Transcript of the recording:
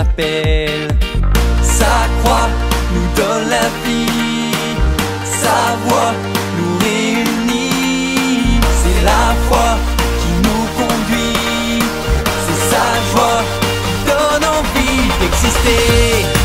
Sa croix nous donne la vie. Sa voix nous réunit. C'est la foi qui nous conduit. C'est sa joie qui donne envie d'exister.